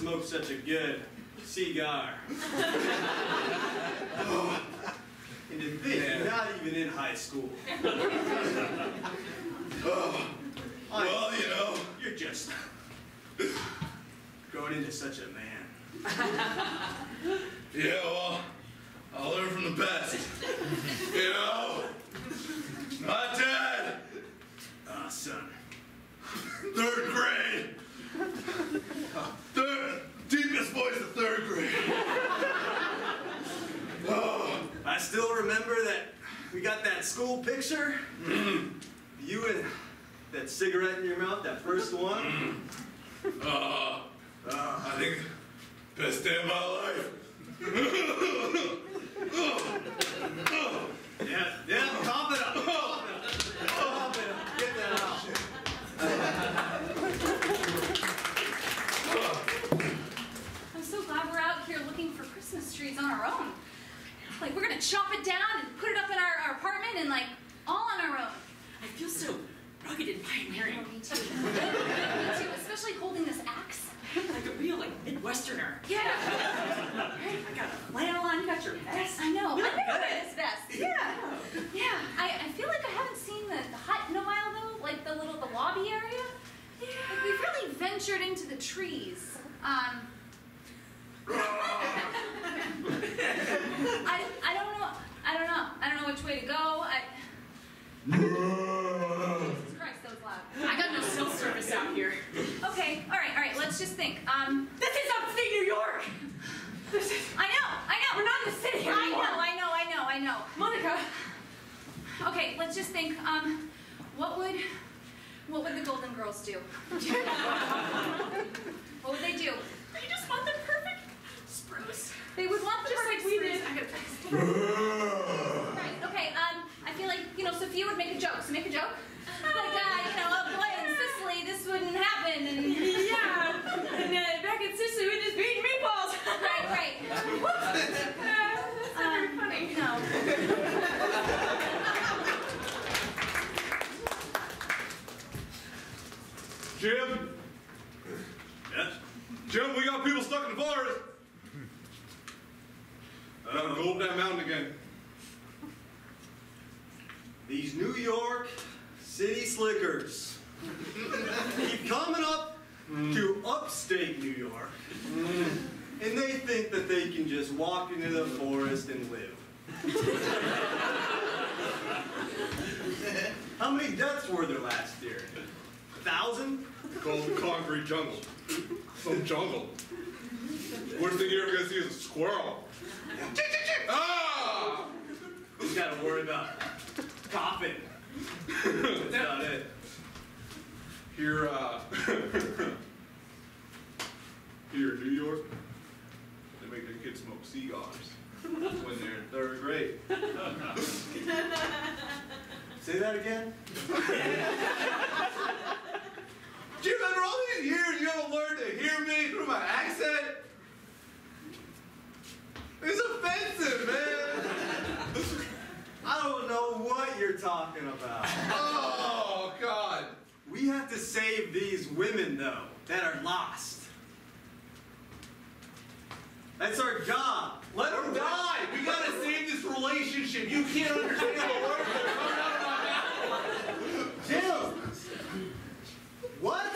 smoke such a good cigar. Best day of my life. How many deaths were there last year? A thousand? the concrete jungle. Some jungle. Worst thing you're ever gonna see is a squirrel. ah! You gotta worry about coughing. That's about it. Here, uh, here in New York, they make their kids smoke cigars when they're third grade. Say that again. Do you remember all these years you haven't learned to hear me through my accent? It's offensive, man. I don't know what you're talking about. Oh, God. We have to save these women, though, that are lost. That's our job. Let him die. We gotta save this relationship. You can't understand the words that coming out of my mouth. Jill! What?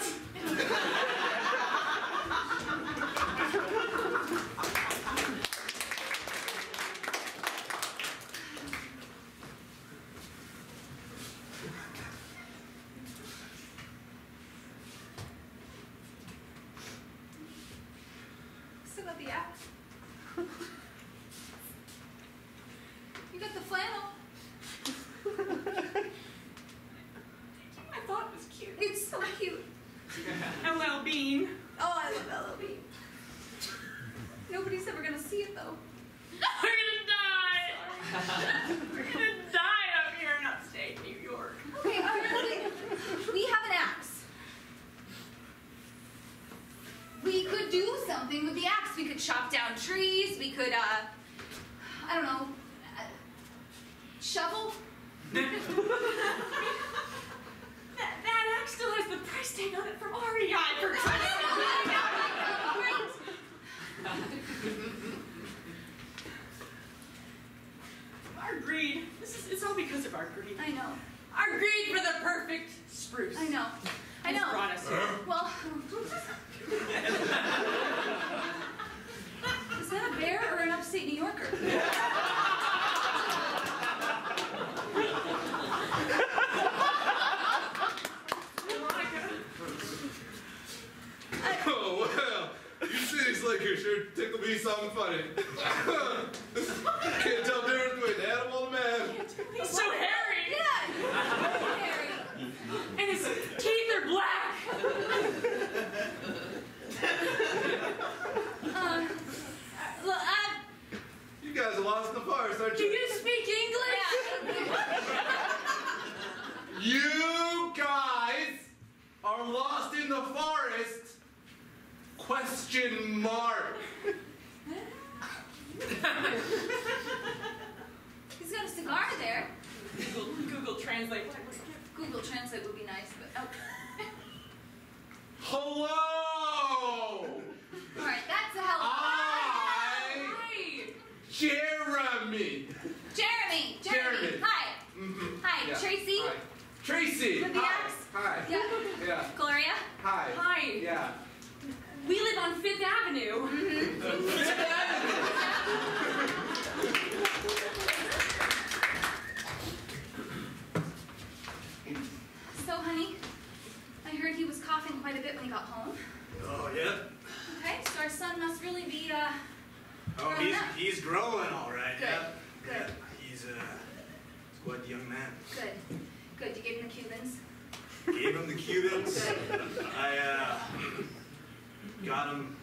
Got him,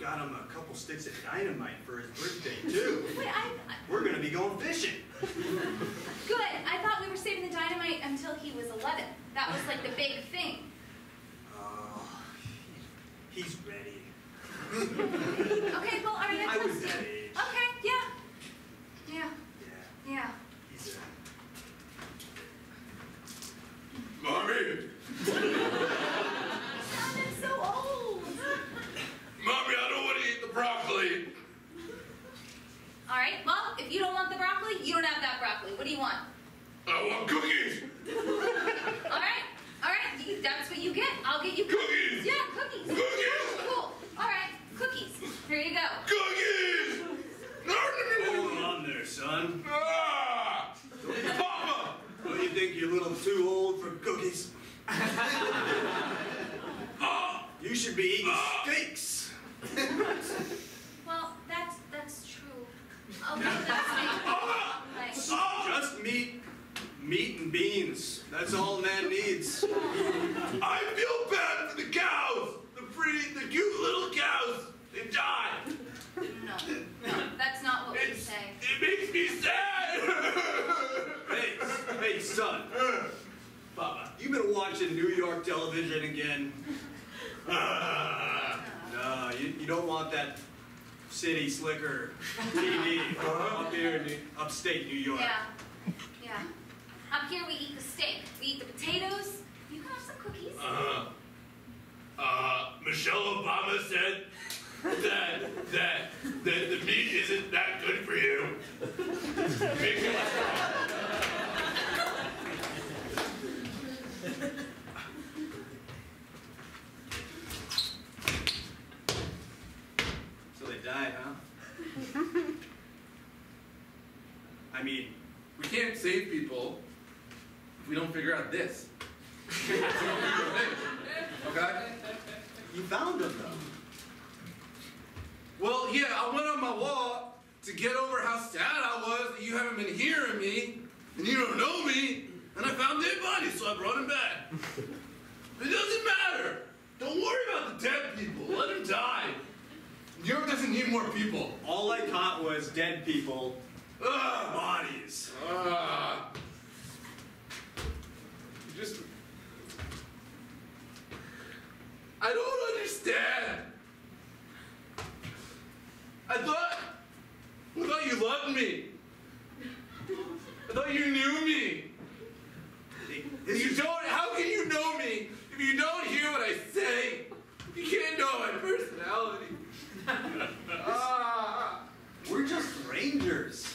got him a couple sticks of dynamite for his birthday, too. Wait, I, I. We're gonna be going fishing. Good. I thought we were saving the dynamite until he was 11. That was like the big thing. Oh, he's ready. Okay, well, all right, I was that age. Okay, yeah. Yeah, Yeah, yeah. he's, uh, Mommy. Sounded so old. Mommy, I don't want to eat the broccoli. All right, well, if you don't want the broccoli, don't have that broccoli. What do you want? I want cookies. All right, all right, you- that's what you get. I'll get you Cookies. Yeah, cookies. Cookies. Cool. All right, cookies. Here you go. Cookies. hold on there, son. Ah! Papa. Don't you think you're a little too old for cookies? You should be eating steaks. Well, that's that's true. I'll give you that steak. Like, Just meat, meat and beans. That's all man needs. I feel bad for the cows. The pretty, the cute little cows. They die. no, no, that's not what we It's, say. it makes me sad. Hey, hey, son. Papa, you been watching New York television again? Ah. No, you, you don't want that city slicker TV up here in New- upstate New York. Yeah, yeah. Up here we eat the steak. We eat the potatoes. You can have some cookies. Uh, uh, Michelle Obama said that that that the meat isn't that good for you. Makes you less strong. So they died, huh? I mean, We can't save people if we don't figure out this. okay? you found them though. Well, yeah, I went on my walk to get over how sad I was that you haven't been hearing me and you don't know me, and I found dead bodies, so I brought him back. It doesn't matter. Don't worry about the dead people. Let them die. York doesn't need more people. All I caught was dead people, Ugh. bodies. You just. I don't understand. I thought, I thought you loved me. I thought you knew me. If you don't, how can you know me if you don't hear what I say? You can't know my personality. Ah. We're just rangers.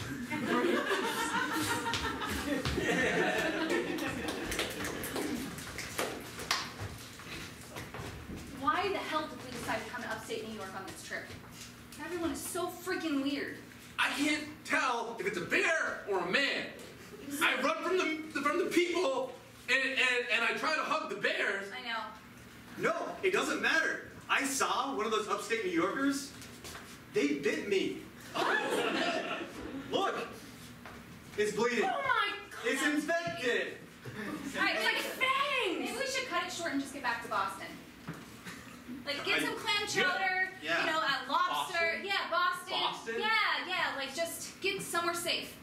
Why the hell did we decide to come to upstate New York on this trip? Everyone is so freaking weird. I can't tell if it's a bear or a man. I run from the from the people and, and, and I try to hug the bears. I know. No, it doesn't matter. I saw one of those upstate New Yorkers. They bit me. Look, it's bleeding. Oh my It's infected. Alright, It's like like, fangs. maybe we should cut it short and just get back to Boston. Like get some clam chowder, yeah. you know, at lobster. Boston? Yeah, Boston. Boston? Yeah, yeah, like just get somewhere safe.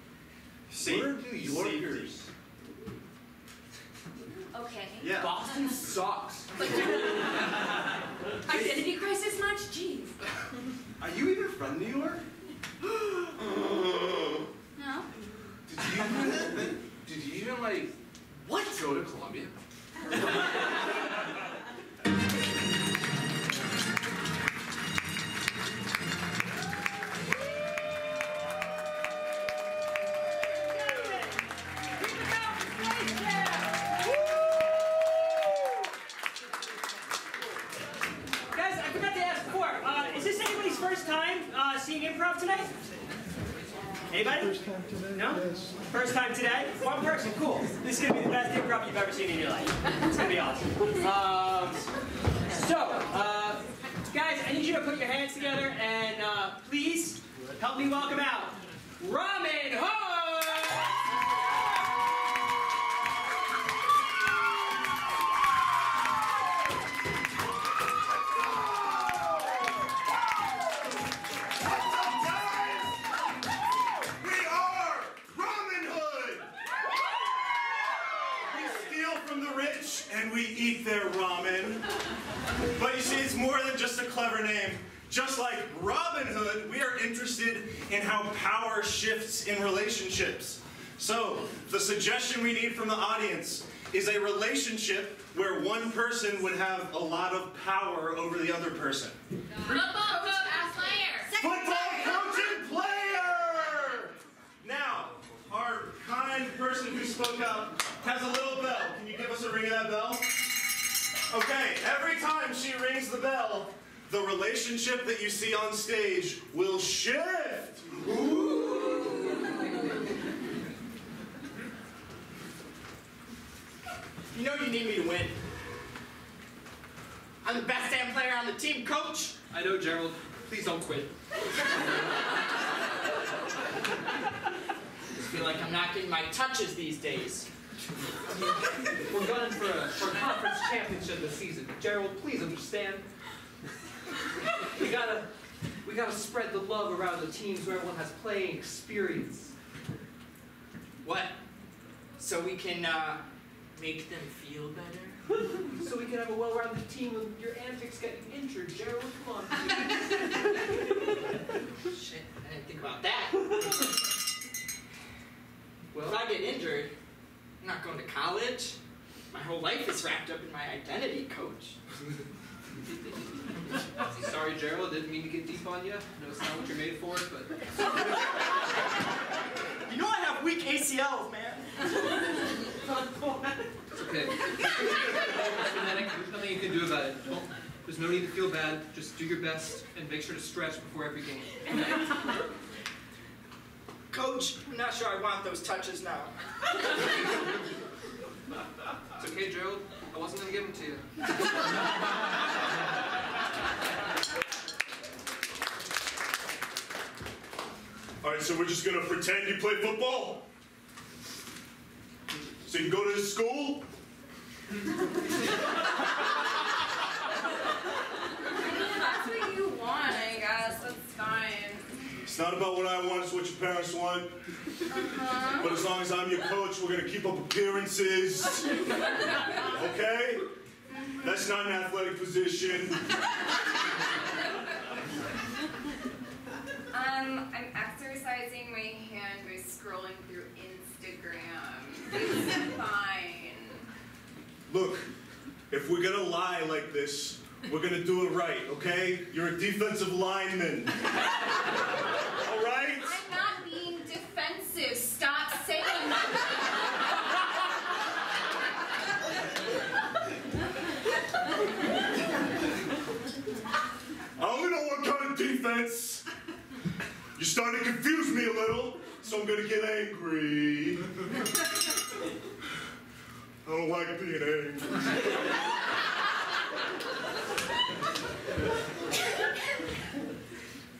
Safe- We're New Yorkers. safety. Okay. Yeah. Boston sucks. Identity crisis much? Jeez. Are you even from New York? No? Did you even did you even like What? go to Columbia? you've ever seen in your life. It's gonna be awesome. Um, so, uh, guys, I need you to put your hands together and uh, please help me welcome out suggestion we need from the audience is a relationship where one person would have a lot of power over the other person. Football coach and player. Football coach and player! Now, our kind person who spoke up has a little bell. Can you give us a ring of that bell? Okay, every time she rings the bell, the relationship that you see on stage will shift. You know you need me to win. I'm the best damn player on the team, coach. I know, Gerald. Please don't quit. I feel like I'm not getting my touches these days. We're gunning for a, for a conference championship this season. Gerald, please understand. We gotta, we gotta spread the love around the teams where everyone has playing experience. What? So we can uh, make them feel better? So we can have a well-rounded team when your antics get you injured. Gerald, come on. Shit, I didn't think about that. Well, If I get injured, I'm not going to college. My whole life is wrapped up in my identity, coach. sorry, Gerald. Didn't mean to get deep on you. No, it's not what you're made for, but You know I have weak ACLs, man. It's okay. It's genetic. There's nothing you can do about it. Don't, there's no need to feel bad. Just do your best and make sure to stretch before every game. Coach, I'm not sure I want those touches now. It's okay, Gerald. I wasn't gonna give them to you. All right, so we're just gonna pretend you play football? So you go to school? I mean, that's what you want, I guess. That's fine. It's not about what I want, it's what your parents want. But as long as I'm your coach, we're gonna keep up appearances. Okay? That's not an athletic position. Um, I'm exercising my hand by scrolling through Instagram. It's fine. Look, if we're gonna lie like this, we're gonna do it right, okay? You're a defensive lineman. All right? I'm not being defensive. Stop saying that. I only know one kind of defense. You're starting to confuse me a little, so I'm gonna get angry. I don't like being angry.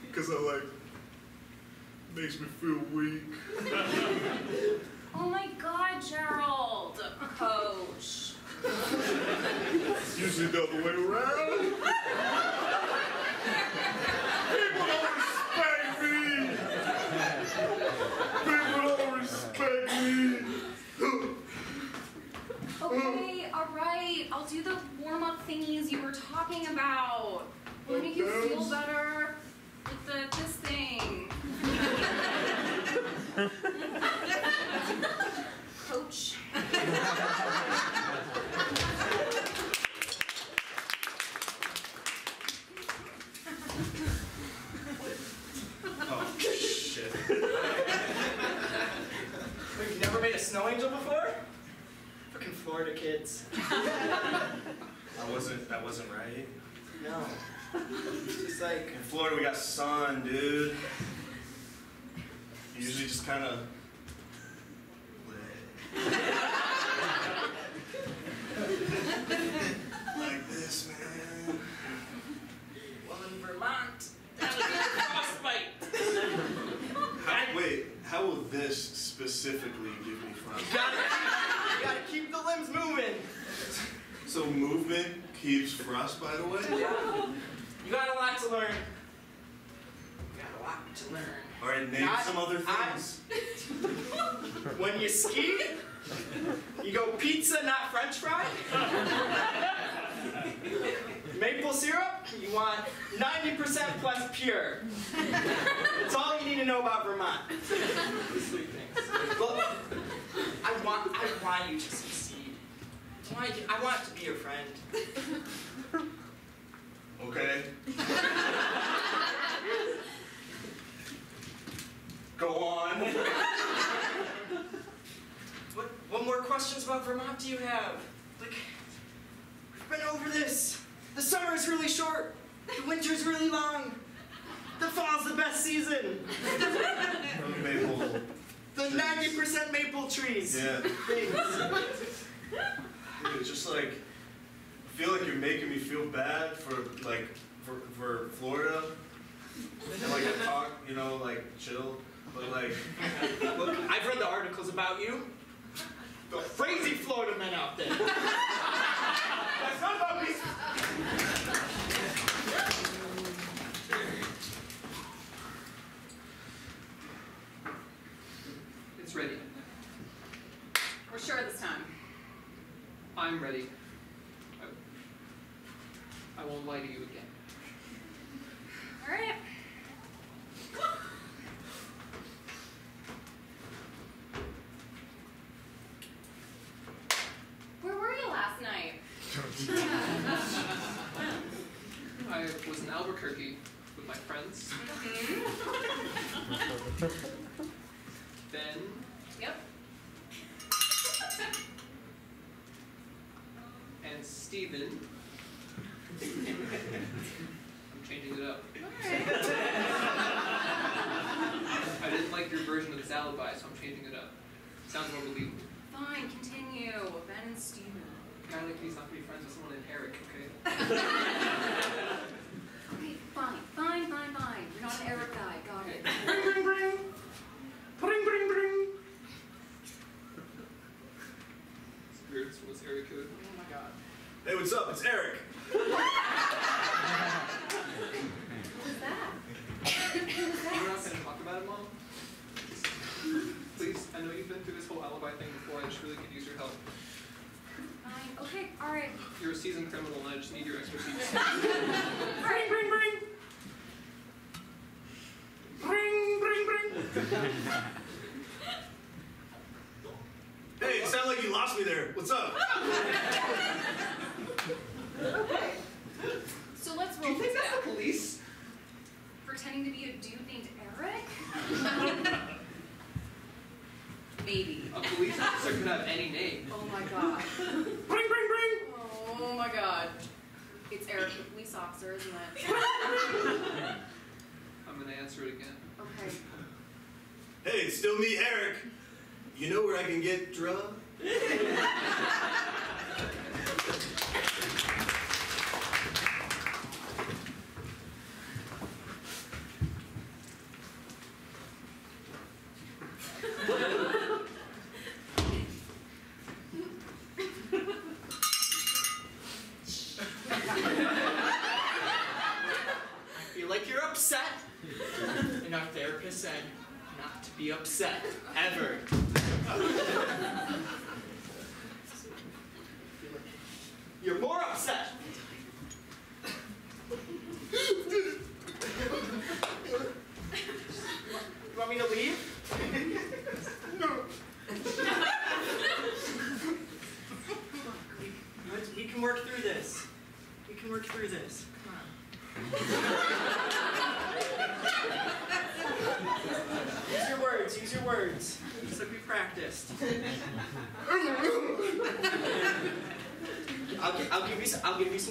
Because I like, makes me feel weak. Oh my God, Gerald. Coach. It's usually the other way around. People don't respect me. People don't respect me. Oh, okay, all right. I'll do the warm-up thingies you were talking about. Will make you feel better with the this thing. Coach. Oh, shit. Wait, you never made a snow angel before? Fucking Florida kids. I wasn't, that wasn't right. No. It's just like, In Florida, we got sun, dude. Usually just kind of. like this, man. well, in Vermont, that would be frostbite. How, wait, how will this specifically give me fun? You gotta, you gotta keep the limbs moving. So movement keeps frostbite away? You got a lot to learn. You got a lot to learn. All right, name I- some other I- things. When you ski, you go pizza, not french fry. Maple syrup, you want 90% plus pure. That's all you need to know about Vermont. These three things. Well, I want, I want you to succeed. I want, I want to be your friend. Okay. Go on. What, what more questions about Vermont do you have? Like, we've been over this. The summer is really short. The winter's really long. The fall's the best season. Maple. The 90% maple trees. Yeah. Things. Dude, it's just like, I feel like you're making me feel bad for like for, for Florida. And like I talk, you know, like chill, but like Look, I've read the articles about you. The crazy Florida men out there. That's not about me. It's ready. We're sure this time. I'm ready. I, I won't lie to you again. All right. Where were you last night? I was in Albuquerque with my friends. Mm-hmm. Ben, Yep. Steven. I'm changing it up. I didn't like your version of this alibi, so I'm changing it up. Sounds more believable. Fine, continue. Ben and Steven. A guy like not be friends with someone named Eric, okay? Okay, fine, fine, fine, fine. You're not an Eric guy. Got it. Bring, bring, bring. Bring, bring, bring. It's weird, so what's Eric? Oh my god. Hey, what's up? It's Eric. What was that? We're not gonna talk about it, Mom? Please, I know you've been through this whole alibi thing before, I just really could use your help. Fine. Okay, all right. You're a seasoned criminal and I just need your expertise. All right.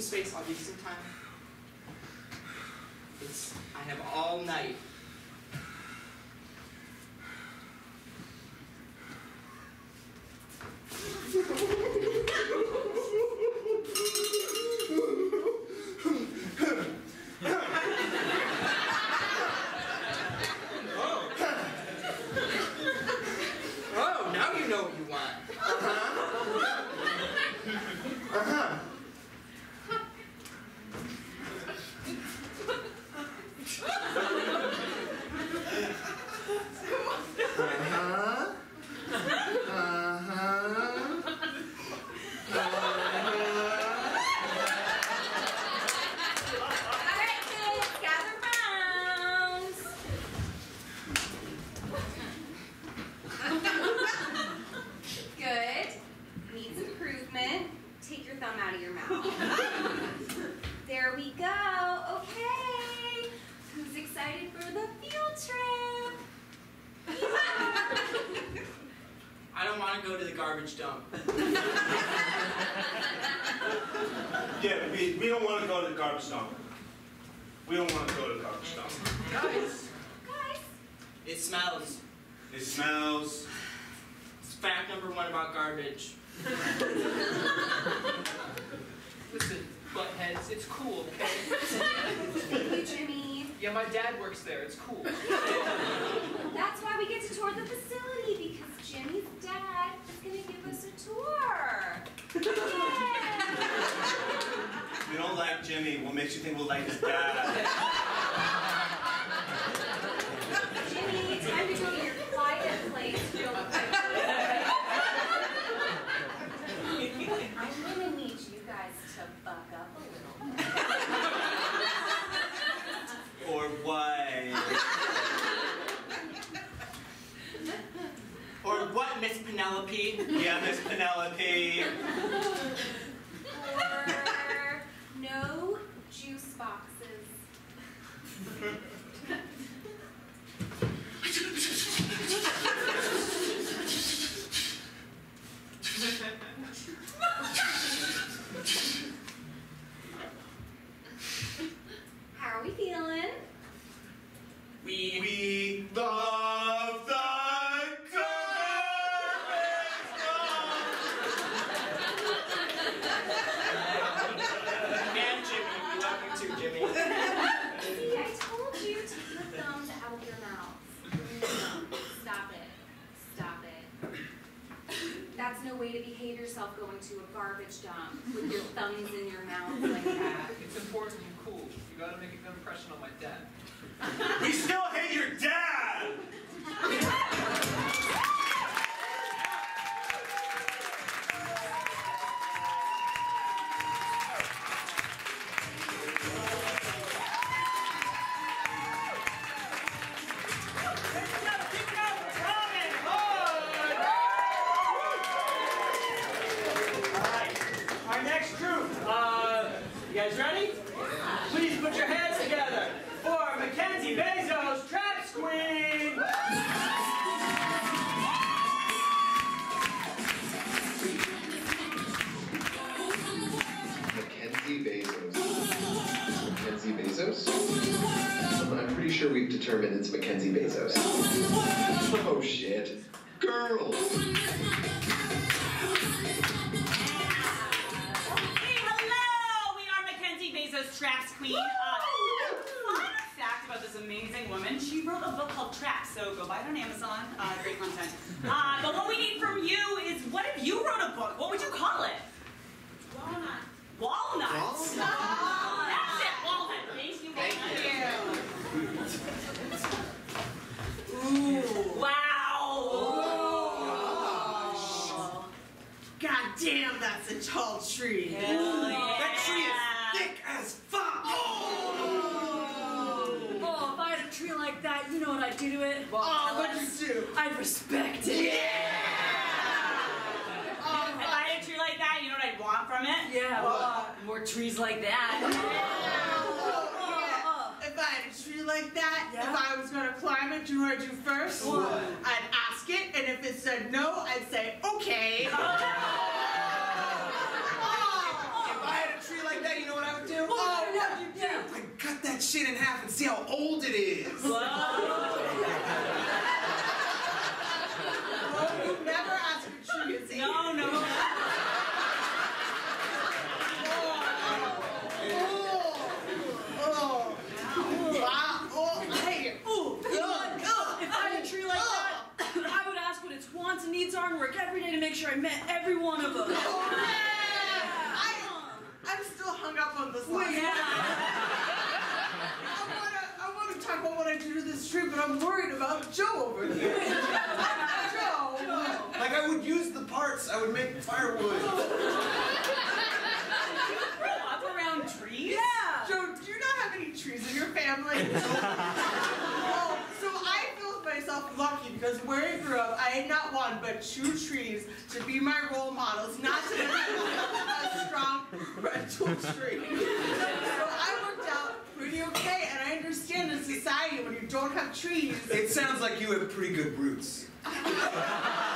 space, I'll give you some time. It's, I have all night. Or what, Miss Penelope? Yeah, Miss Penelope. or no juice boxes. Uh, but what we need from you is, what if you wrote a book? What would you call it? Walnut. Walnut? Walnut. That's it, Walnut. Thank you, Walnut. Ooh. Wow. God damn, that's a tall tree. Hell yeah. That tree is thick as fuck. Oh, oh, if I had a tree like that, you know what I'd do to it? Oh, what'd you do? I'd respect it. Yeah. Oh, if I had a tree like that, you know what I'd want from it? Yeah, well, oh. uh, more trees like that. Yeah. If I had a tree like that, Yeah. if I was gonna climb it, you know what I'd do first? What? I'd ask it, and if it said no, I'd say, okay. Oh. If I had a tree like that, you know what I would do? Oh, what'd you do? I'd cut that shit in half and see how old it is. Oh, you never ask a tree to say No, no. Oh, oh, oh, hey? If I had a tree like that, I would ask what its wants and needs are and work every day to make sure I met every one of them. Yeah, I, I'm still hung up on this last Yeah. I wanna, I wanna talk about what I do to this tree, but I'm worried about Joe over here. Joe. Like I would use the parts, I would make firewood. Grow up around trees? Yeah. Joe, do you not have any trees in your family? oh, so I feel myself lucky because where I grew up, I had not one but two trees to be my role models, not to a strong parental tree. So I worked out pretty okay, and I understand in society when you don't have trees. It sounds like you have pretty good roots.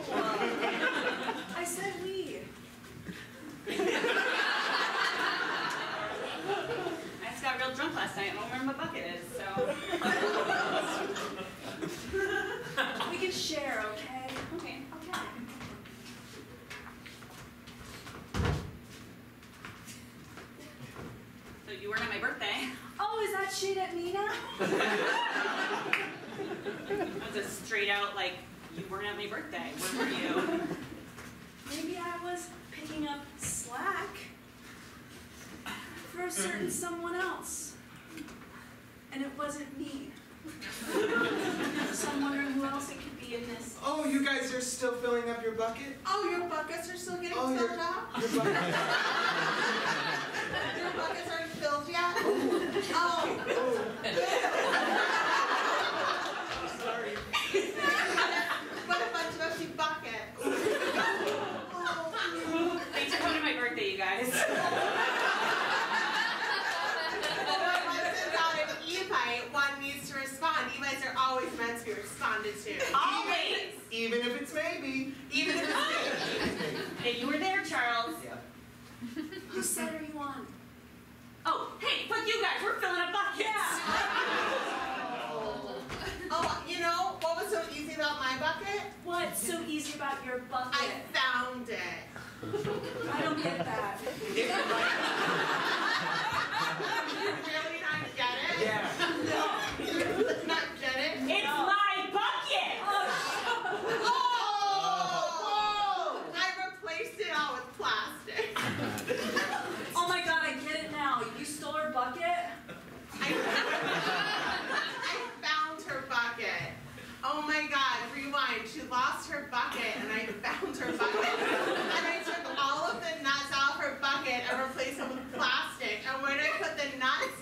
her bucket. And I took all of the nuts off her bucket and replaced them with plastic. And where did I put the nuts?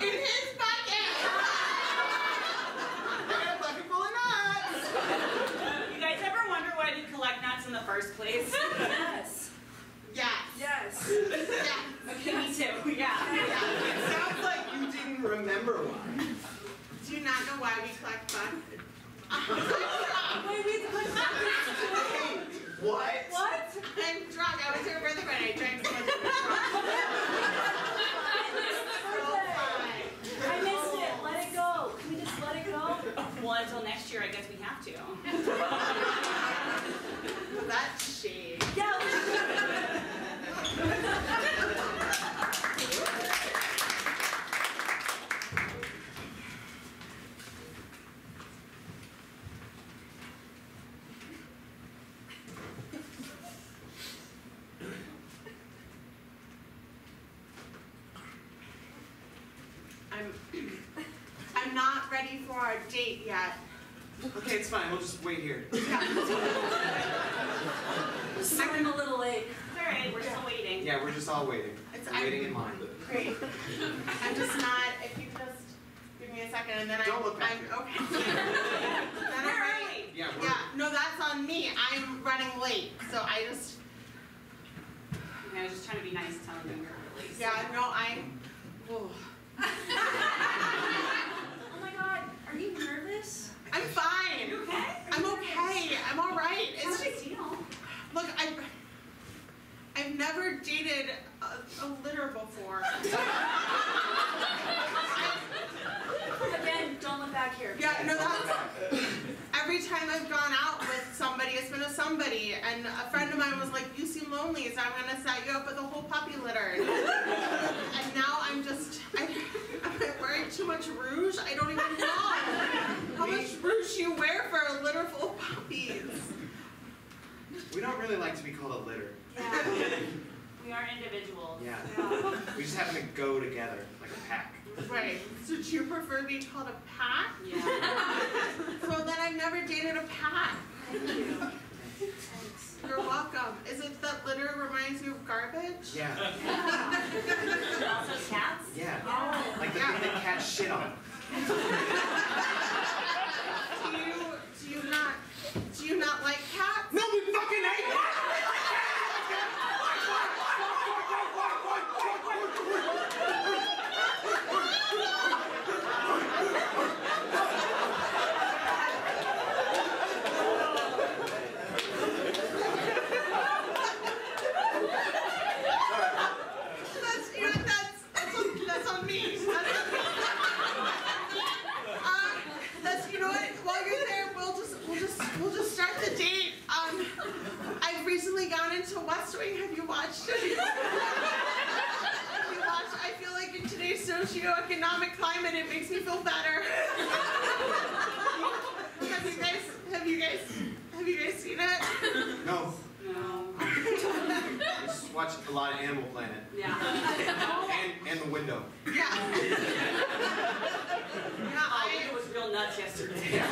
In his bucket! I got a bucket full of nuts! You guys ever wonder why we collect nuts in the first place? Yes. Yes. Yes. Yeah. Okay, me too. Yeah. yeah. It sounds like you didn't remember why. Do you not know why we collect fun? why we what? What? I'm drunk. I was here for the birthday. I drank so much. So. I missed it. Let it go. Can we just let it go? Well, until next year, I guess we have to. That's shade. Yeah. I'm I'm not ready for our date. Okay, it's fine. We'll just wait here. I'm a little late. It's all right. We're still waiting. Yeah, we're just all waiting. It's We're waiting in line. Great. I'm just not. If you just give me a second, and then I. Don't look back I'm okay. then I'm We're ready. Yeah, we're. Yeah. No, that's on me. I'm running late, so I just. I was just trying to be nice, telling them you're early. so- Yeah. No, I'm. Oh. Oh my god, are you nervous? I'm fine. You okay? I'm okay. I'm all right. It's deal. look. I've I've never dated a, a litter before. Again, don't look back here. Yeah, no, that's every time I've gone out with somebody, it's been a somebody, and a friend of mine was like, "You seem lonely, so I'm gonna set you up with a whole puppy litter." And now I'm just, I, am I wearing too much rouge? I don't even know much rouge you wear for a litter full of puppies. We don't really like to be called a litter. Yeah. We are individuals. Yeah. yeah. We just happen to go together like a pack. Right. So do you prefer to be called a pack? Yeah. So then I've never dated a pack. Thank you. You're welcome. Is it that litter reminds you of garbage? Yeah. Yeah. also cats? Yeah. Yeah. Like the thing that cats shit on. Do you do you not do you not like cats? No, we fucking hate cats! That's you know, that's that's on, that's on me. That's on me. Um, that's you know what? While you're there, we'll just we'll just we'll just start the date. Um, I've recently gone into West Wing. Have you watched it? Have you watched? I feel like in today's socioeconomic climate, it makes me feel better. have you guys have you guys have you guys seen it? No. No. We just watch a lot of Animal Planet. Yeah. And, and The Window. Yeah. Yeah, Oh, I. it was real nuts yesterday.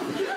Yeah.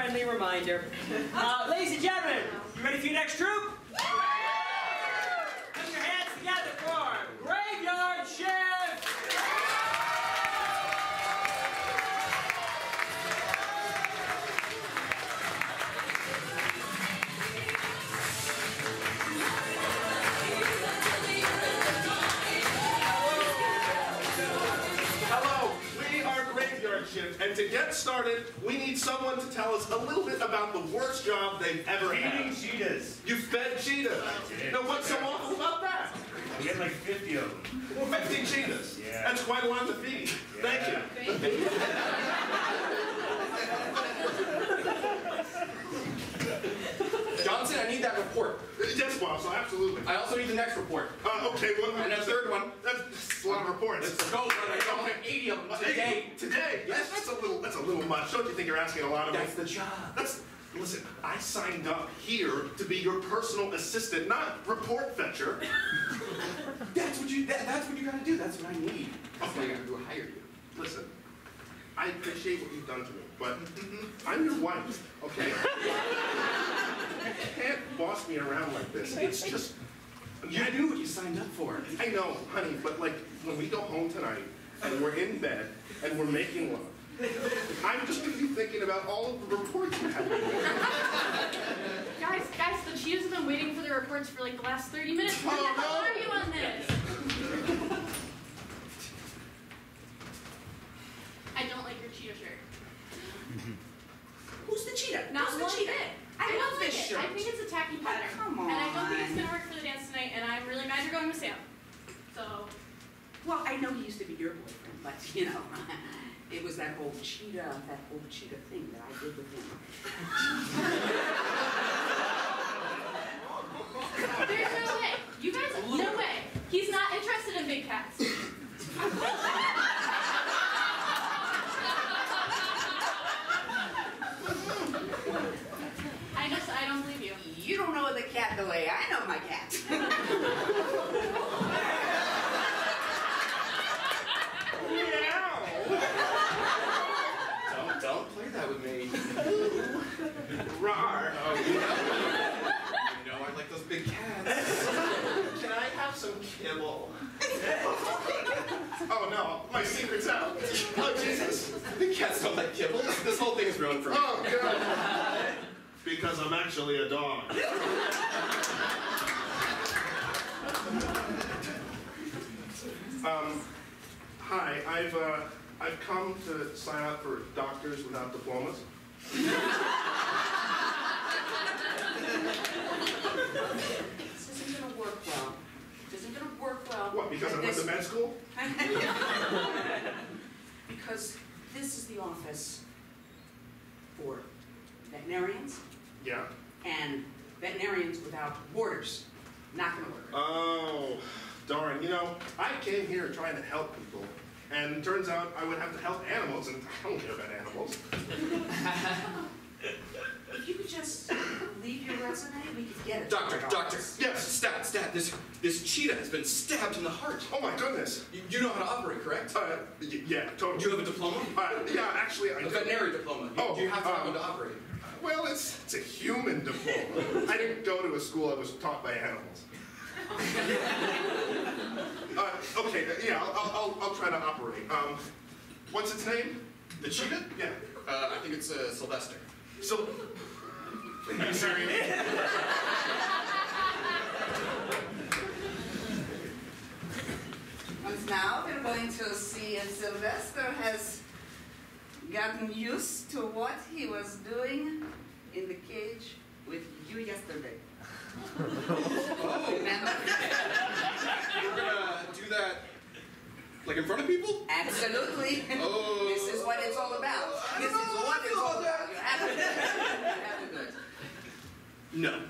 Friendly reminder. Uh, ladies and gentlemen, you ready for your next troop? Started, we need someone to tell us a little bit about the worst job they've ever had. Feeding cheetahs. You fed cheetahs. Now, what's so awful about that? We had like 50 of them. Well, 50 cheetahs. Yeah. That's quite a lot to feed. Yeah. Thank you. Johnson, I need that report. Yes, boss, absolutely. I also need the next report. Uh, okay, well, And a third one. That's, that's a lot of reports. Let's go, brother. I don't have 80 of them today. Today? Yes, that's a little. That's a little much. Don't you think you're asking a lot of me? That's the job. That's. Listen, I signed up here to be your personal assistant, not report fetcher. That's what you. That, that's what you gotta do. That's what I need. That's what I gotta do. Hire you. Listen, I appreciate what you've done to me, but I'm your wife, okay? You can't boss me around like this. It's just. You knew what you signed up for. I know, honey, but like when we go home tonight and we're in bed and we're making love, I'm just gonna be thinking about all of the reports you had. me. Guys, guys, the cheetahs have been waiting for the reports for like the last 30 minutes. Where Oh, the hell no. are you on this? I don't like your cheetah shirt. Who's the cheetah? Not Who's the one cheetah? bit. I, don't love like this it. shirt. I think it's a tacky pattern. come And I don't think it's gonna work for the dance tonight, and I'm really mad you're going with Sam. So, Well, I know he used to be your boyfriend, but you know, it was that whole cheetah, that whole cheetah thing that I did with him. there's no way. You guys, no way. He's not interested in big cats. Rar. Oh, you know, you know, I like those big cats. Can I have some kibble? oh no, my secret's out. Oh Jesus. The cats don't like kibble. This whole thing is ruined for me. Oh god. Because I'm actually a dog. um, hi, I've uh, I've come to sign up for doctors without diplomas. This isn't gonna work well. Isn't gonna work well. What? Because I went to med school? Because this is the office for veterinarians Yeah. and veterinarians without borders. Not gonna work. Oh, darn. You know, I came here trying to help people, and turns out I would have to help animals, and I don't care about animals. If you could just leave your resume, we could get it. Doctor, doctor. Yes. Stat, stat. This this cheetah has been stabbed in the heart. Oh my goodness. You, you know how to operate, correct? Uh, y- yeah, totally. Do you have a diploma? Uh, yeah, actually, I A do. veterinary diploma. You, Oh, you have to know um, how to operate. Well, it's it's a human diploma. I didn't go to a school. I was taught by animals. uh, okay, yeah, I'll, I'll, I'll, I'll try to operate. Um, what's its name? The cheetah? Yeah. Uh, I think it's uh, Sylvester. So, are you serious? And now we're going to see if Sylvester has gotten used to what he was doing in the cage with you yesterday. Oh. Remember? You're gonna do that like in front of people? Absolutely. Oh. This is what it's all about. I This don't is know what it's feel all about about. You have to do it. You have to do it. No.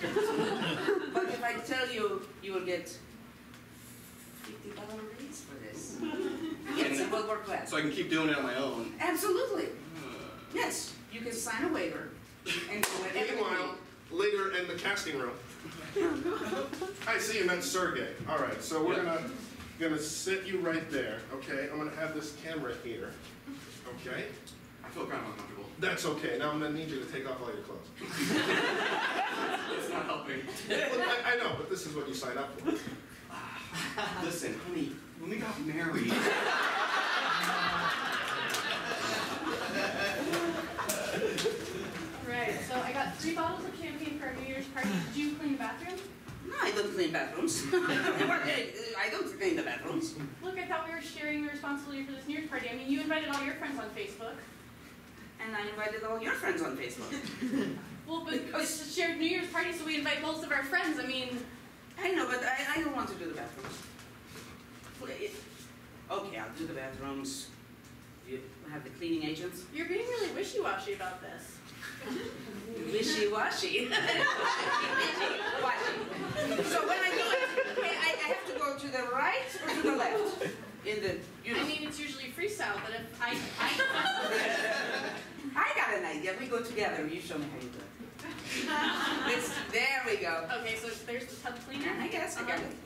But if I tell you, you will get fifty dollar raise for this. Yes, it will work well. So I can keep doing it on my own. Absolutely. Uh. Yes, you can sign a waiver and do whatever Meanwhile, later in the casting room. I see you meant Sergey. All right, so we're Yeah. gonna gonna sit you right there. Okay, I'm gonna have this camera here. Okay, I feel kind of uncomfortable. That's okay. Now I'm gonna need you to take off all your clothes. It's not helping. Look, I, I know, but this is what you signed up for. Listen, honey, when we got married. Right, so I got three bottles of champagne for our New Year's party. Did you clean the bathroom? No, I don't clean bathrooms. Uh, uh, I don't clean the bathrooms. Look, I thought we were sharing the responsibility for this New Year's party. I mean, you invited all your friends on Facebook. And I invited all your friends on Facebook. Well, but it's a shared New Year's party, so we invite most of our friends. I mean, I know, but I, I don't want to do the bathrooms. Okay, I'll do the bathrooms. You have the cleaning agents? you're being really wishy-washy about this. Wishy-washy. Wishy-washy. So when I do it, I, I have to go to the right or to the left? In the, you know. I mean, it's usually freestyle, but if I, I, I got an idea. We go together. You show me how you do it. It's, there we go. okay, so there's the tub cleaner. I guess I got um, it.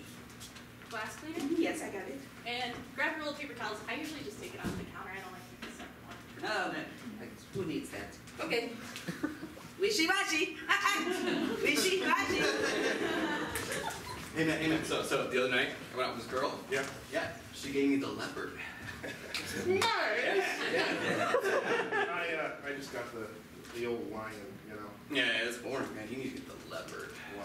Glass cleaner. Yes, I got it. And grab a roll of paper towels. I usually just take it off the counter. I don't like to use a separate one. Oh, no. Who needs that? Okay. Wishy-washy. Wishy-washy. Hey man, hey. So, so the other night, I went out with this girl. Yeah. Yeah. She gave me the leopard. Nice. Yeah. I uh, I just got the the old lion, you know. Yeah, it's boring, man. You need to get the leopard. Wow.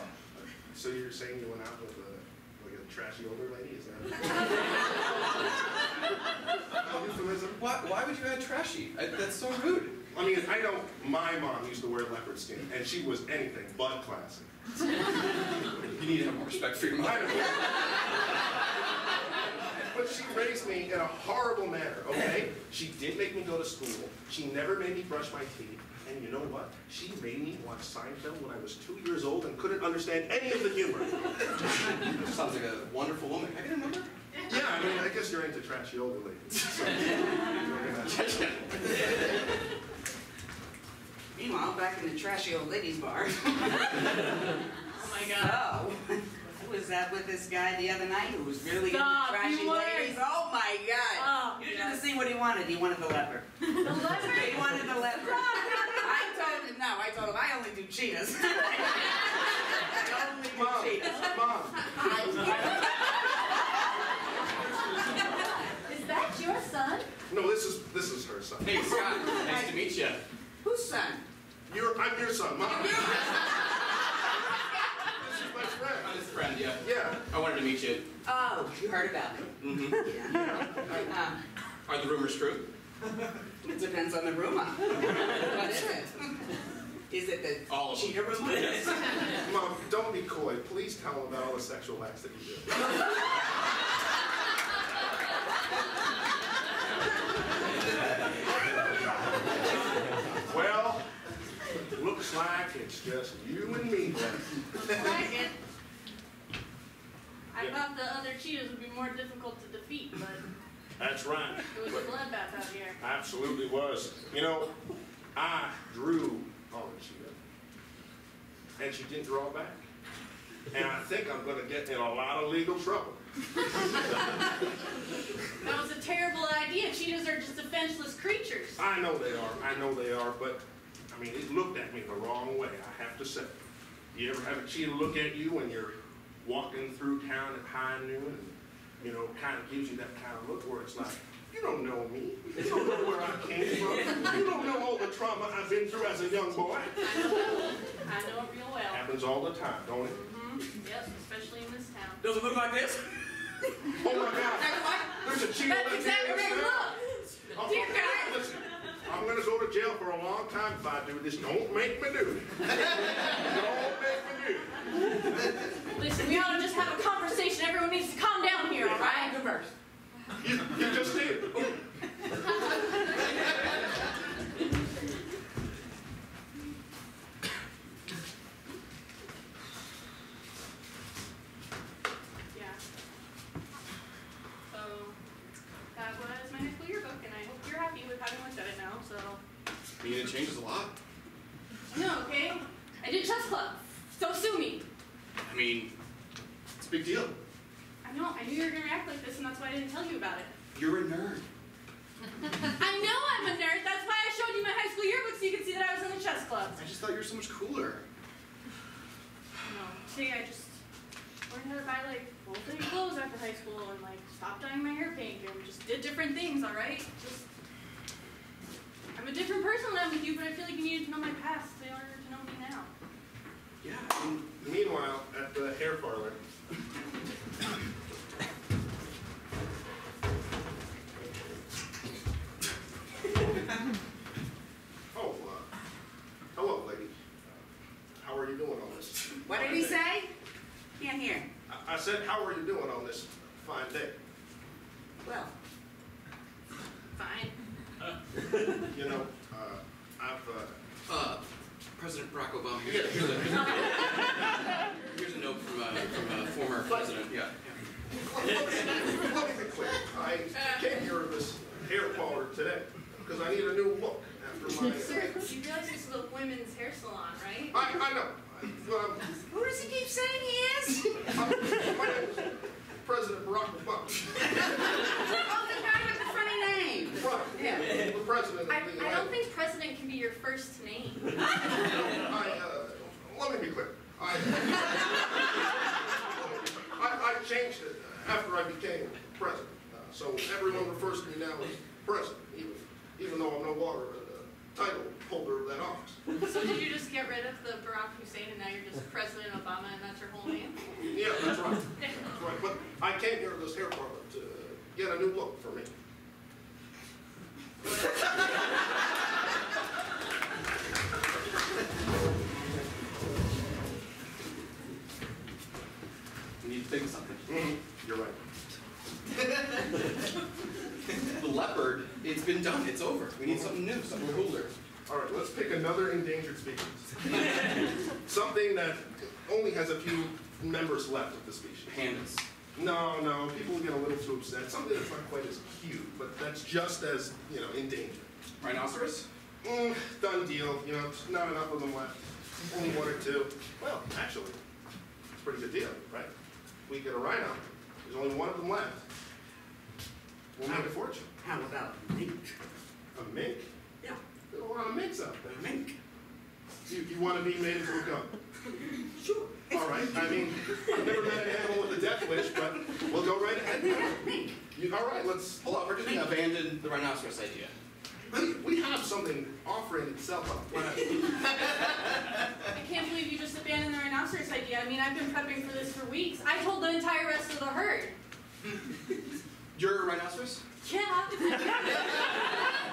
So you're saying you went out with a like a trashy older lady? Is that? a euphemism? Why, why would you add trashy? I, that's so rude. I mean, I know my mom used to wear leopard skin, and she was anything but classy. You need to have more respect for your I mother. know. But she raised me in a horrible manner, okay? She did make me go to school. She never made me brush my teeth. And you know what? She made me watch Seinfeld when I was two years old and couldn't understand any of the humor. Sounds like a wonderful woman. Have you remember? Yeah, I mean, I guess you're into trashy older ladies. So, Meanwhile, back in the trashy old ladies bar. Oh my god. So, I was was out with this guy the other night who was really Stop, into trashy ladies. Oh my god. Oh, you should have seen what he wanted. He wanted the leopard. The leopard? he wanted the leopard. I told him, no, I told him I only do cheetahs. I only do Mom, cheetahs. Mom. Is that your son? No, this is this is her son. Hey, Scott. Nice to meet you. Whose son? You're, I'm your son, Mom. This is my friend. I'm his friend, yeah. Yeah. I wanted to meet you. Oh, you heard about me. Mm-hmm. Uh, Are the rumors true? it depends on the rumor. what is it? Is it the All of them. cheetah rumor? Mom, don't be coy. Please tell him about all the sexual acts that you do. well, like it's just you and me then. Like it. I thought the other cheetahs would be more difficult to defeat, but That's right. it was a bloodbath out here. Absolutely was. You know, I drew oh, on Cheetah, and she didn't draw back. And I think I'm going to get in a lot of legal trouble. That was a terrible idea. Cheetahs are just defenseless creatures. I know they are. I know they are. But I mean, it looked at me the wrong way. I have to say. You ever have a cheetah look at you when you're walking through town at high noon, and you know, kind of gives you that kind of look where it's like, you don't know me. You don't know where I came from. You don't know all the trauma I've been through as a young boy. I know, I know it real well. Happens all the time, don't it? Mm -hmm. Yes, especially in this town. Does it look like this? Oh my God! There's a cheetah That's left exactly here in right. this. Look. Oh, Dear okay, God. Listen, I'm gonna go to jail for a long time if I do this. Don't make me do it. Don't make me do it. Listen, we ought to just have a conversation. Everyone needs to calm down here, all right? Converse. You, you just did. Yeah. So that was my high school yearbook, and I hope you're happy with having looked at it now. So I mean, it changes a lot. no, okay. I did chess club. So sue me. I mean, it's a big deal. I know. I knew you were gonna act like this, and that's why I didn't tell you about it. You're a nerd. I know I'm a nerd. That's why I showed you my high school yearbook so you could see that I was in the chess club. I just thought you were so much cooler. No, see, I just learned how to buy like full fitting clothes after high school and like stopped dyeing my hair pink and just did different things. All right, just I'm a different person when I'm with you, but I feel like you needed to know my past in order to know me now. Yeah. Meanwhile, at the hair parlor. Oh, uh, hello, lady. How are you doing on this? What did he say? Can't hear. I, I said, how are you doing on this fine day? Well, Fine. You know, uh, I've, uh, Uh, President Barack Obama. Here's, here's, a, here's, a, here's a note from, uh, from a former president. Yeah. Let me be clear. I came here to this hair parlor today because I need a new look after my. Sir, you realize this is a women's hair salon, right? I, I know. Um, who does he keep saying he is? my name is President Barack Obama. oh, the guy with the funny name. Right. Yeah. The president of I, the I don't think president can be your first name. I, uh, let me be clear. I, I, I changed it after I became president. Uh, so everyone refers to me now as president, even, even though I'm no longer a title holder of that office. So did you just get rid of the Barack Hussein and now you're just President Obama and that's your whole name? Yeah, that's right. That's right. But I came here to this hair parlor to get a new look for me. We need to think of something. You're right. the leopard, it's been done. It's over. We need something new, something cooler. All right, let's pick another endangered species. Something that only has a few members left of the species. Pandas. No, no, people get a little too upset. Something that's not quite as cute, but that's just as, you know, endangered. Rhinoceros? Mm, done deal. You know, not enough of them left. Only one or two. Well, actually, it's a pretty good deal, right? we get a rhino. There's only one of them left. We'll make a fortune. How about a mink? A mink? Yeah. There's a lot of minks out there. Mink. You, you want to be made into a goat? Sure. All right. I mean, I've never met an animal with a death wish, but we'll go right ahead. You, all right, let's Hold on, we're just gonna abandon the rhinoceros idea. We, we have something offering itself up. I can't believe you just abandoned the rhinoceros idea. I mean, I've been prepping for this for weeks. I told the entire rest of the herd. You're a rhinoceros? Yeah.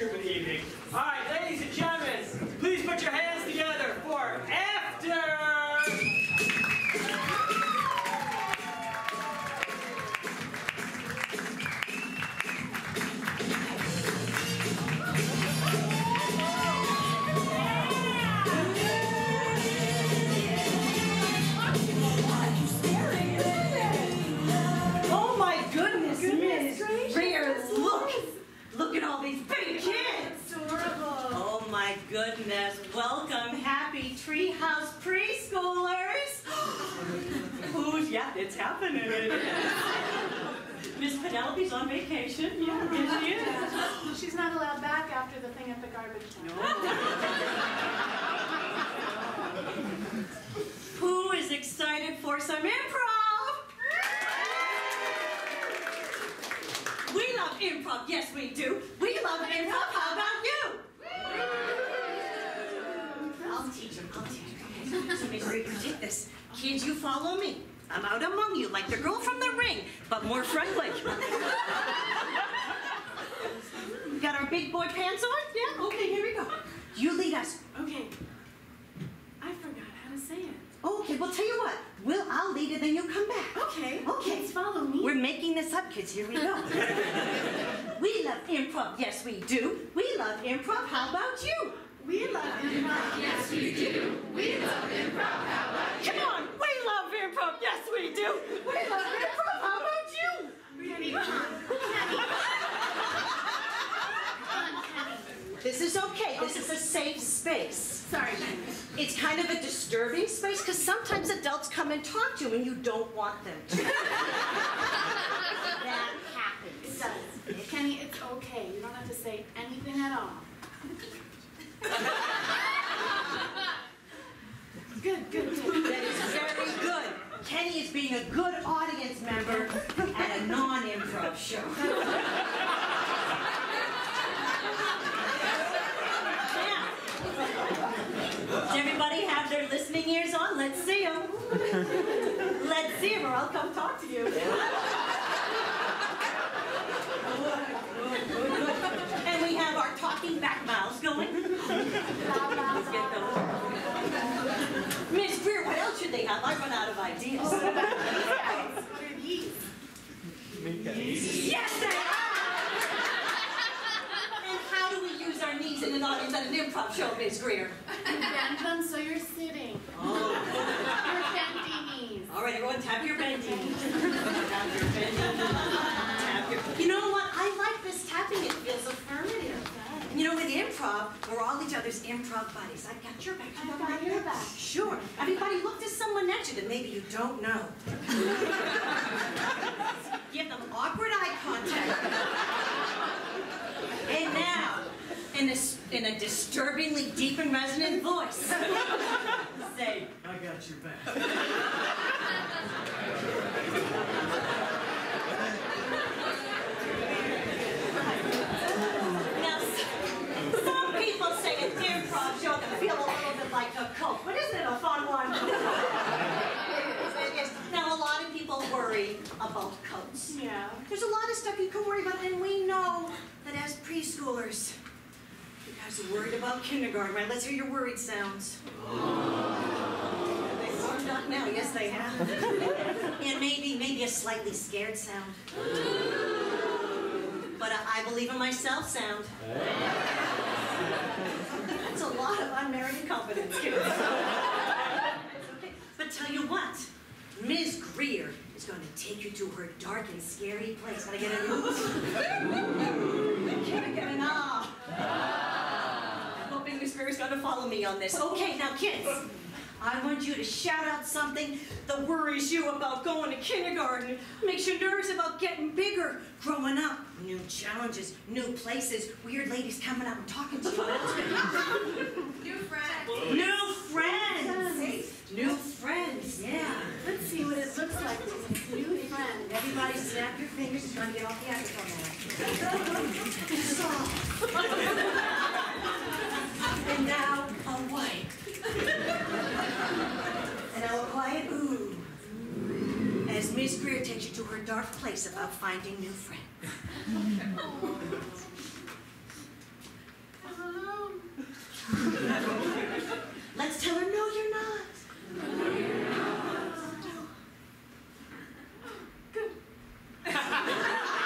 last happening. Miss Penelope's on vacation, yeah, yes she is. She's not allowed back after the thing at the garbage can. Who is excited for some improv? We love improv, yes we do. We love improv, how about you? I'll teach them, I'll teach them. So Miss Reaper, take this. Kids, you follow me. I'm out among you like the girl from the ring, but more friendly. we Got our big boy pants on? Yeah, okay, here we go. You lead us. Okay. I forgot how to say it. Okay, well, tell you what. We'll, I'll lead it, then you come back. Okay. Okay. Kids, follow me. We're making this up, kids. Here we go. we love improv. Yes, we do. We love improv. How about you? We love improv. Yes, we do. We love improv. How about you? Come on. We love improv. Yes, we do. We. Uh, how about you? Kenny, come on. Kenny. Come on, Kenny. This is okay. This is a safe space. Sorry, Kenny. It's kind of a disturbing space because sometimes adults come and talk to you and you don't want them to. that happens. It does. Kenny, it's okay. You don't have to say anything at all. Good, good, good. That is very good. Kenny is being a good audience member at a non-improv show. Does everybody have their listening ears on? Let's see them. Let's see them, or I'll come talk to you. And we have our talking back mouths going. Let's get those. Miss Greer, what else should they have? I run out of ideas. What are these? Yes, they are! And how do we use our knees in an audience at an improv show, Miss Greer? You bend them so you're sitting. Oh. Your bendy knees. All right, everyone, tap your bendy knees. Tap your bendy knees. Tap your... You know what? I like this tapping. It feels affirmative. You know, with improv, we're all each other's improv buddies. I got your back. You I got your back. Sure. Everybody look to someone next to you that maybe you don't know. Give them awkward eye contact. And now, in a, in a disturbingly deep and resonant voice, say, I got your back. Now, s- some people say an improv show can feel a little bit like a cult, but isn't it a fun one? It is. Now, a lot of people worry about coats. Yeah. There's a lot of stuff you can worry about, and we know that as preschoolers, you guys are worried about kindergarten, right? Let's hear your worried sounds. They warmed up now, yes they have. and maybe, maybe a slightly scared sound. But a I believe in myself sound. That's a lot of unmerited confidence, kids. But tell you what, Ms. Greer to take you to her dark and scary place. Can I get an ooh? Can I get an ah? I'm hoping Greer's going to follow me on this. Okay, now kids, I want you to shout out something that worries you about going to kindergarten, makes you nervous about getting bigger, growing up, new challenges, new places, weird ladies coming up and talking to you. New friends. New friends! New friends, yeah. Let's see what it looks like new friend. Everybody snap your fingers and try to get all the that. and now a white. And a quiet ooh. As Miss Greer takes you to her dark place about finding new friends. Let's tell her, no, you're not. And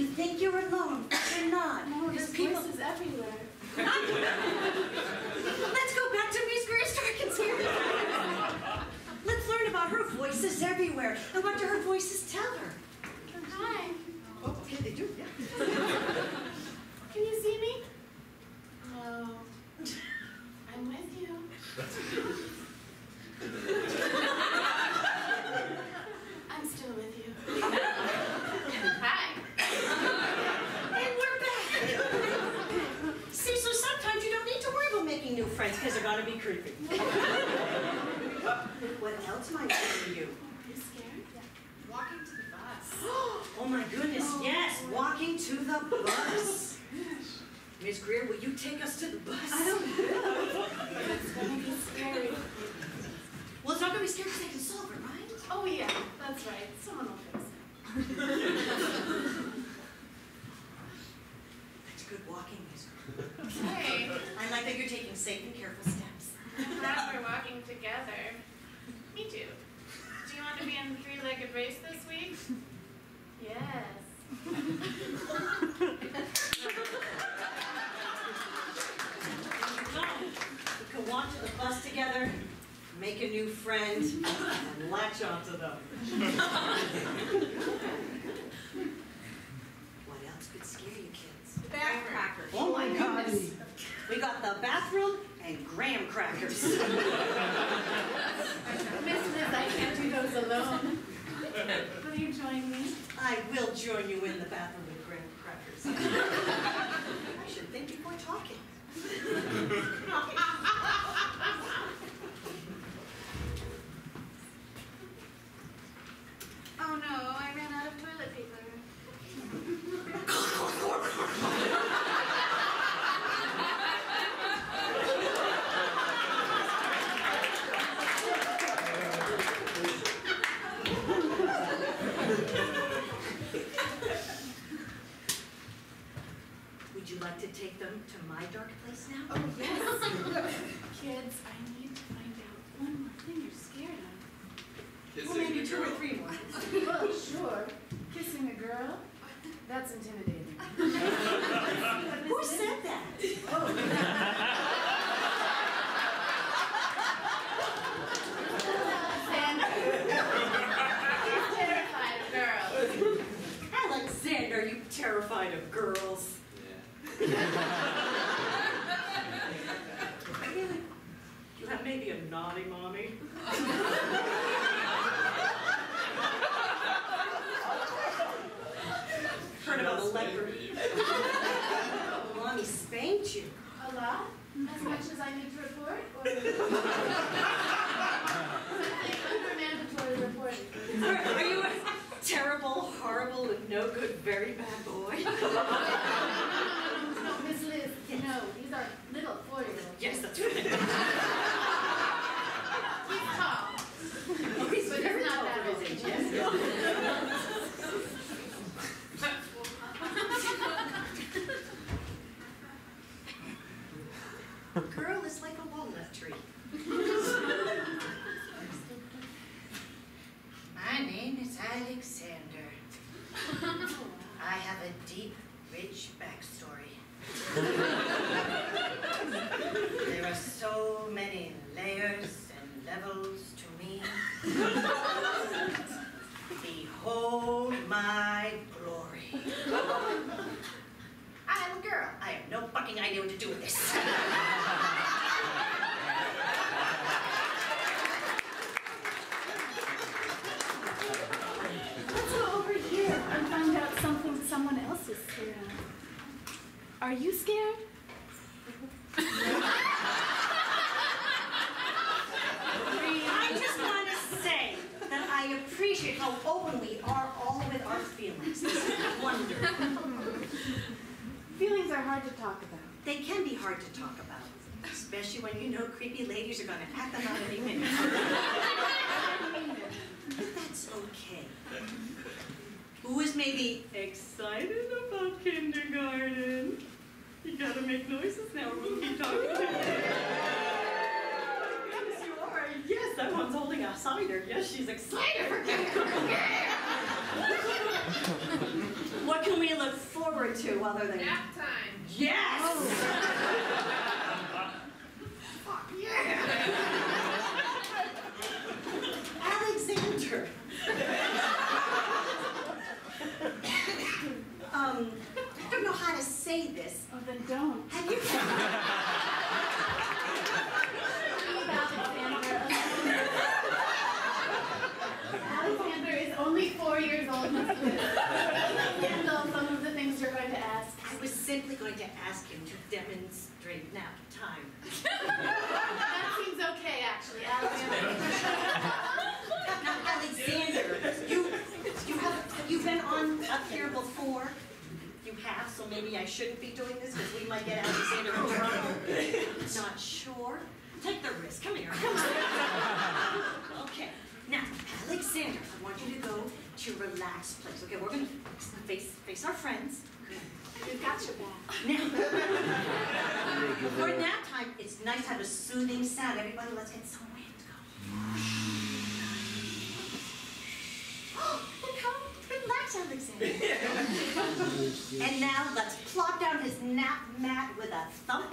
you think you're alone, but you're not. Because people. voices everywhere. Let's go back to Miss Greer's dark here. Let's learn about her voices everywhere. And what do her voices tell her? Hi. Oh, okay, they do, yeah. Can you see me? No. I'm with you. I'm still with you. Hi. And we're back. See, so sometimes you don't need to worry about making new friends because they're gonna be creepy. what else might worry you? You scared? Walking to the bus. Oh my goodness, yes, walking to the bus. Will you take us to the bus? I don't know. It's gonna be scary. Well, it's not gonna be scary because they can solve it, right? Oh yeah, that's right. Someone will fix it. That's good walking, Miss Greer. Hey, I like that you're taking safe and careful steps. I'm glad we're walking together. Me too. Do you want to be in the three-legged race this week? Yes. We can walk to the bus together, make a new friend, and latch onto them. what else could scare you kids? graham crackers. Oh my goodness. We got the bathroom and graham crackers. Miss Liz, I can't do those alone. Will you join me? I will join you in the bathroom with graham crackers. I should think before talking. Oh no, I ran out of toilet paper. Are you scared? I just want to say that I appreciate how open we are all with our feelings. This is wonderful. Feelings are hard to talk about. They can be hard to talk about, especially when you know creepy ladies are going to act them out any minute. But that's okay. Who is maybe excited about kindergarten? Gotta make noises now, or we'll keep talking. Yes, you are. Yes, that one's holding a cider. Yes, she's excited for kindergarten. what can we look forward to other than Nap time. Yes! Oh. Fuck yeah! Alexander! um, I don't know how to say this. Oh, then don't. Have you Alexander is only four years old. Handle some of the things you're going to ask. I was simply going to ask him to demonstrate nap time. That seems okay, actually, Alexander. Now, Alexander, you, you have, have you been on up here before? You have, so maybe I shouldn't be doing this because we might get Alexander in trouble. Not sure? Take the risk. Come here. Come on. Okay. Now, Alexander, I want you to go to your relaxed place. Okay, we're gonna face face our friends. We've got your back. Now, for nap time, it's nice to have a soothing sound. Everybody, let's get some wind going. Look how relaxed Alexander. And now let's plop down his nap mat with a thump.